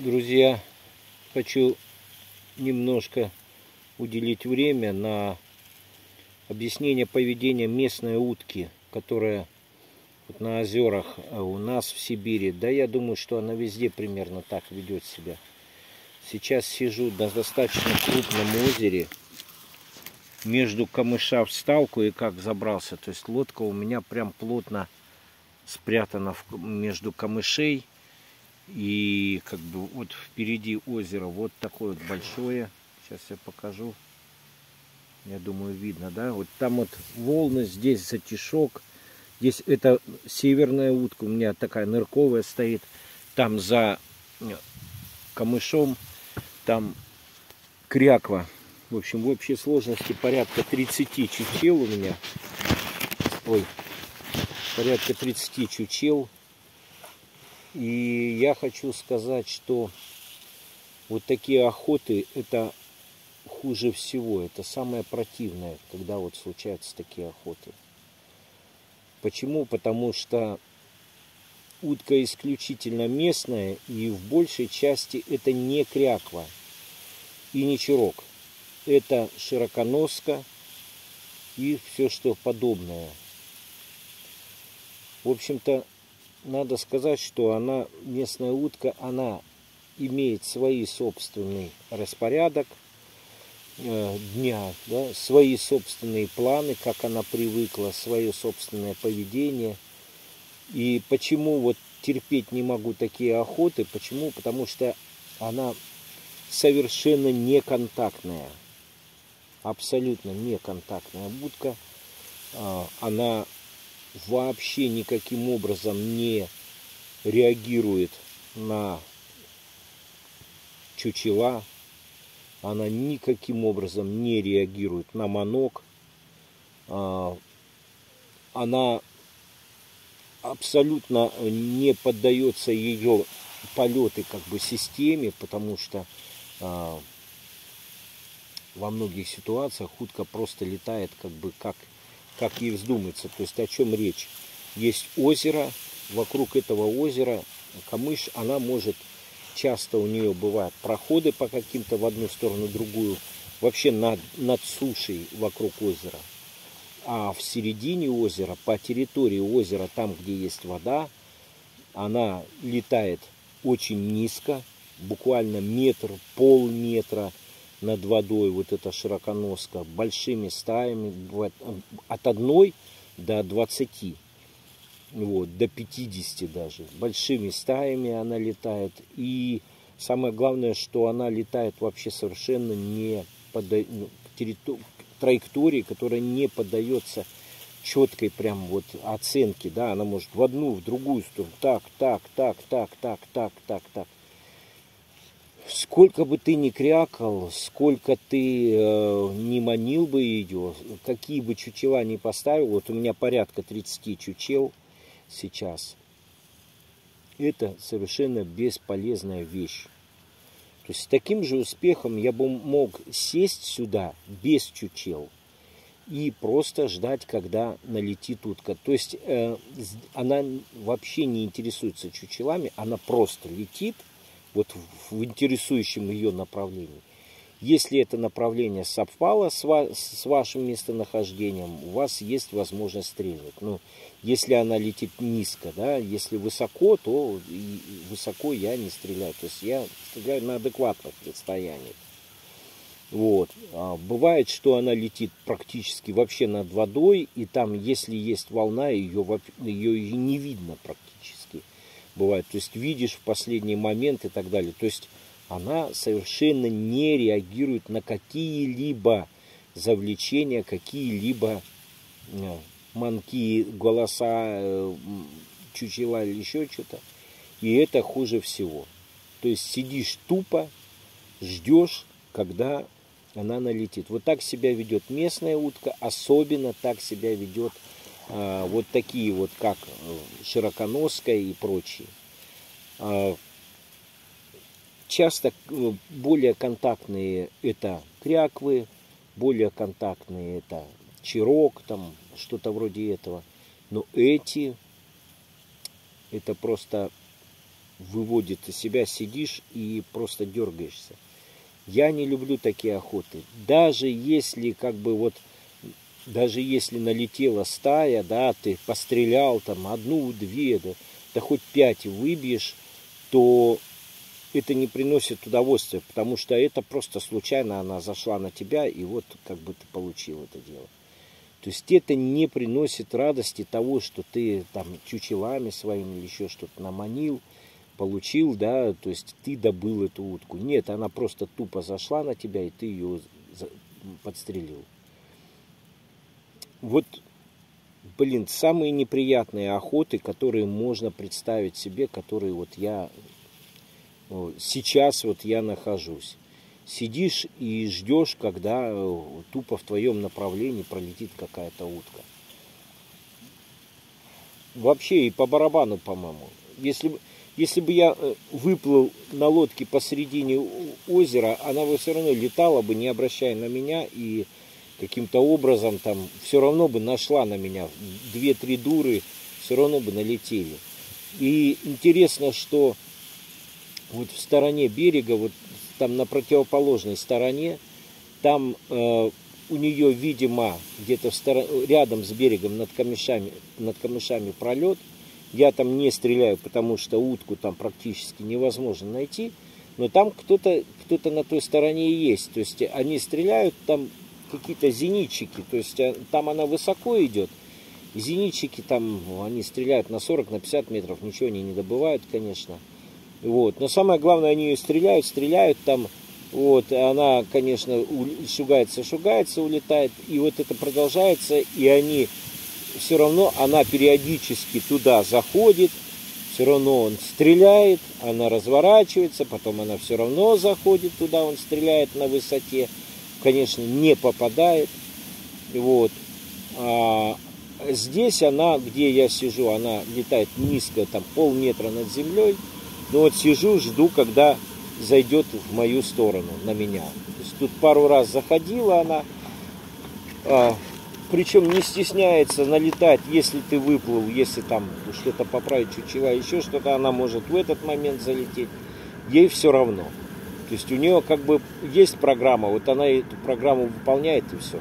друзья, хочу немножко уделить время на объяснение поведения местной утки, которая вот на озерах а у нас в Сибири. Да, я думаю, что она везде примерно так ведет себя. Сейчас сижу на достаточно крупном озере. Между камыша всталку и как забрался. То есть лодка у меня прям плотно спрятана между камышей. И как бы вот впереди озеро вот такое вот большое. Сейчас я покажу. Я думаю, видно, да? Вот там вот волны, здесь затишок. Здесь это северная утка. У меня такая нырковая стоит. Там за э, камышом, там кряква. В общем, в общей сложности порядка 30 чучел у меня. Ой, порядка 30 чучел. И я хочу сказать, что вот такие охоты, это хуже всего. Это самое противное, когда вот случаются такие охоты. Почему? Потому что утка исключительно местная, и в большей части это не кряква и не чурок. Это широконоска и все, что подобное. В общем-то, надо сказать, что она, местная утка, она имеет свой собственный распорядок э, дня, да, свои собственные планы, как она привыкла, свое собственное поведение. И почему вот терпеть не могу такие охоты? Почему? Потому что она совершенно неконтактная. Абсолютно неконтактная будка. А, она вообще никаким образом не реагирует на чучела, она никаким образом не реагирует на манок, а, она абсолютно не поддается ее полеты как бы системе, потому что а, во многих ситуациях утка просто летает как бы как как ей вздумается. То есть о чем речь? Есть озеро, вокруг этого озера камыш, она может, часто у нее бывают проходы по каким-то в одну сторону, другую, вообще над, над сушей вокруг озера. А в середине озера, по территории озера, там, где есть вода, она летает очень низко, буквально метр, полметра, над водой, вот эта широконоска, большими стаями, от одной до 20, вот, до 50 даже. Большими стаями она летает. И самое главное, что она летает вообще совершенно не по ну, траектории, которая не поддается четкой прям вот оценке, да, она может в одну, в другую сторону, так, так, так, так, так, так, так, так. Сколько бы ты ни крякал, сколько ты э, не манил бы ее, какие бы чучела ни поставил, вот у меня порядка 30 чучел сейчас, это совершенно бесполезная вещь. То есть с таким же успехом я бы мог сесть сюда без чучел и просто ждать, когда налетит утка. То есть э, она вообще не интересуется чучелами, она просто летит – вот в интересующем ее направлении. Если это направление совпало с, ва с вашим местонахождением, у вас есть возможность стрельнуть. Ну, если она летит низко, да, если высоко, то высоко я не стреляю. То есть я стреляю на адекватных расстояниях. Вот. А бывает, что она летит практически вообще над водой, и там, если есть волна, ее, ее не видно практически бывает. То есть видишь в последний момент и так далее. То есть она совершенно не реагирует на какие-либо завлечения, какие-либо э, манки, голоса, э, чучела или еще что-то. И это хуже всего. То есть сидишь тупо, ждешь, когда она налетит. Вот так себя ведет местная утка, особенно так себя ведет вот такие вот, как э, широконоская и прочие. А, часто э, более контактные это кряквы, более контактные это чирок, там что-то вроде этого. Но эти, это просто выводит из себя, сидишь и просто дергаешься. Я не люблю такие охоты. Даже если как бы вот, даже если налетела стая, да, ты пострелял там одну, две, да, да хоть пять выбьешь, то это не приносит удовольствия, потому что это просто случайно она зашла на тебя, и вот как бы ты получил это дело. То есть это не приносит радости того, что ты там чучелами своими или еще что-то наманил, получил, да, то есть ты добыл эту утку. Нет, она просто тупо зашла на тебя, и ты ее подстрелил. Вот, блин, самые неприятные охоты, которые можно представить себе, которые вот я сейчас вот я нахожусь. Сидишь и ждешь, когда э, тупо в твоем направлении пролетит какая-то утка. Вообще и по барабану, по-моему. Если если бы я э, выплыл на лодке посередине озера, она бы все равно летала бы, не обращая на меня, и каким-то образом там все равно бы нашла на меня. Две-три дуры все равно бы налетели. И интересно, что вот в стороне берега, вот там на противоположной стороне, там э, у нее, видимо, где-то рядом с берегом над камышами, над камышами пролет – я там не стреляю, потому что утку там практически невозможно найти. Но там кто-то кто, -то, на той стороне есть. То есть они стреляют, там какие-то зенитчики. То есть э, там она высоко идет. Зенитчики там, они стреляют на 40, на 50 метров. Ничего они не добывают, конечно. Вот. Но самое главное, они ее стреляют, стреляют там. Вот, она, конечно, шугается, шугается, улетает. И вот это продолжается, и они все равно она периодически туда заходит, все равно он стреляет, она разворачивается, потом она все равно заходит туда, он стреляет на высоте, конечно, не попадает. Вот. А здесь она, где я сижу, она летает низко, там полметра над землей. Но вот сижу, жду, когда зайдет в мою сторону, на меня. То есть тут пару раз заходила она, а, причем не стесняется налетать, если ты выплыл, если там что-то поправить чучела, еще что-то, она может в этот момент залететь. Ей все равно. То есть у нее как бы есть программа, вот она эту программу выполняет и все.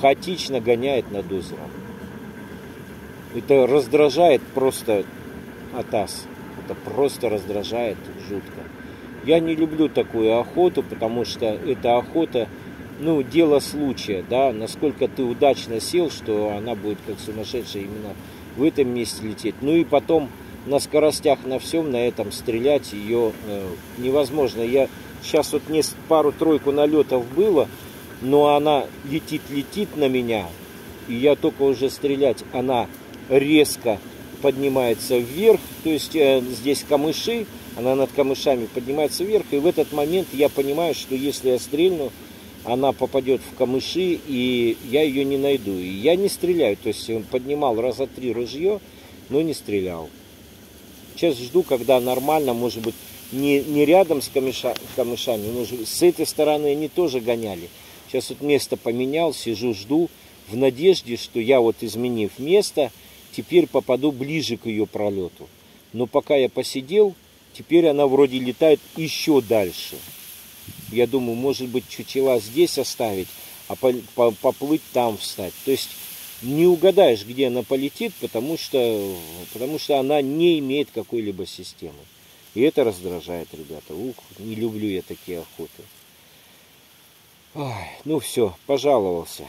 Хаотично гоняет над озером. Это раздражает просто атас. Это просто раздражает жутко. Я не люблю такую охоту, потому что эта охота ну, дело случая, да, насколько ты удачно сел, что она будет как сумасшедшая именно в этом месте лететь. Ну и потом на скоростях на всем, на этом стрелять ее э, невозможно. Я сейчас вот пару-тройку налетов было, но она летит-летит на меня, и я только уже стрелять, она резко поднимается вверх, то есть э, здесь камыши, она над камышами поднимается вверх, и в этот момент я понимаю, что если я стрельну, она попадет в камыши, и я ее не найду. И я не стреляю. То есть он поднимал раза три ружье, но не стрелял. Сейчас жду, когда нормально, может быть, не, не рядом с камыша, камышами, но с этой стороны они тоже гоняли. Сейчас вот место поменял, сижу, жду, в надежде, что я вот изменив место, теперь попаду ближе к ее пролету. Но пока я посидел, теперь она вроде летает еще дальше. Я думаю, может быть, чучела здесь оставить, а поплыть там встать. То есть не угадаешь, где она полетит, потому что, потому что она не имеет какой-либо системы. И это раздражает, ребята. Ух, не люблю я такие охоты. Ой, ну все, пожаловался.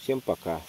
Всем пока.